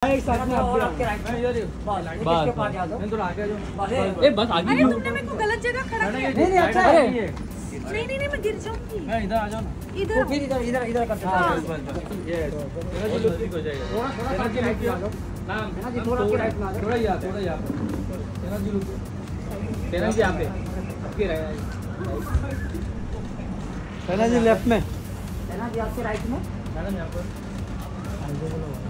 बस आगे अरे तुमने मेरे को गलत जगह खड़ा किया नहीं, नहीं, अच्छा है। नहीं नहीं नहीं मैं गिर जाऊँगी। मैं इधर आ जाओ ना। इधर फिर इधर इधर इधर करते हाँ। हैं। तेरा हो जाएगा। थोड़ा थोड़ा तेरा आ जाओ है ना जी, थोड़ा। थोड़ा यहाँ थोड़ा यहाँ तेरा जो लुक तेरा जी यहाँ पे। आपके राइट तेरा जी लेफ़्ट में। है ना जी आपके राइट में। मैडम यहाँ पर। तेरा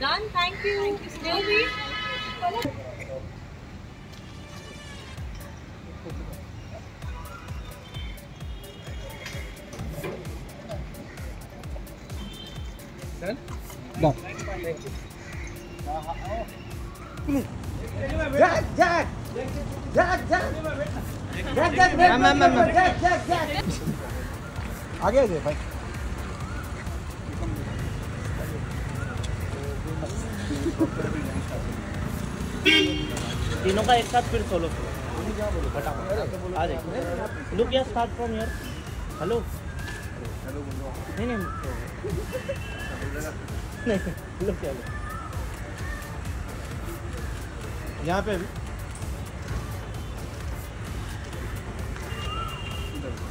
तेरा जी यहाँ यहाँ है ना जी आपके राइट में एक मैम ये please centre centre done thank you still भी jack jack jack jack jack jack ma'am, ma'am, ma'am, ma'am. Jack jack jack आगे आ जाए भाई। तीनों का एक साथ फिर सोलो लुक या स्टार्ट फ्रॉम हियर हेलो नहीं नहीं नहीं लुक क्या यहाँ पे भी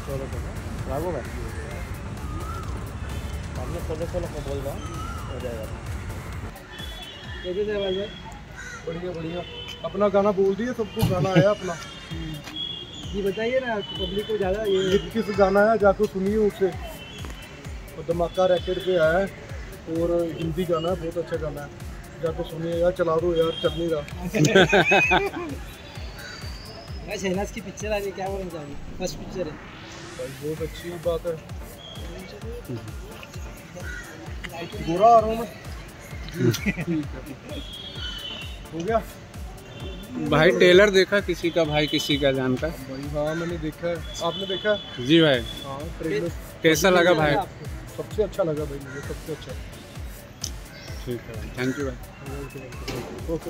सोलो सोलो राघो भाई। सोलो सोलो को बोल रहा हूँ। हो जाएगा। कैसे थे भाई बढ़िया बढ़िया। अपना गाना बोल दिए सबको गाना आया अपना। ये बताइए ना पब्लिक को ज़्यादा ये किस गाना है? जाकर सुनिए उसे। और धमाका रैकेट पे आया है और हिंदी गाना है बहुत अच्छा गाना है। जाकर सुनिए यार चला दो यार चल नहीं रहा शहनाज की पिक्चर आ रही क्या बोलना चाहिए फ़र्स्ट पिक्चर है। भाई बहुत अच्छी बात है। गोरा आ रहा हूँ मैं। हो। गया भाई टेलर देखा किसी का भाई किसी का जान का भाई हाँ मैंने देखा आपने देखा जी भाई। हाँ कैसा लगा भाई? सबसे अच्छा लगा भाई मुझे सबसे अच्छा। ठीक है थैंक यू भाई। ओके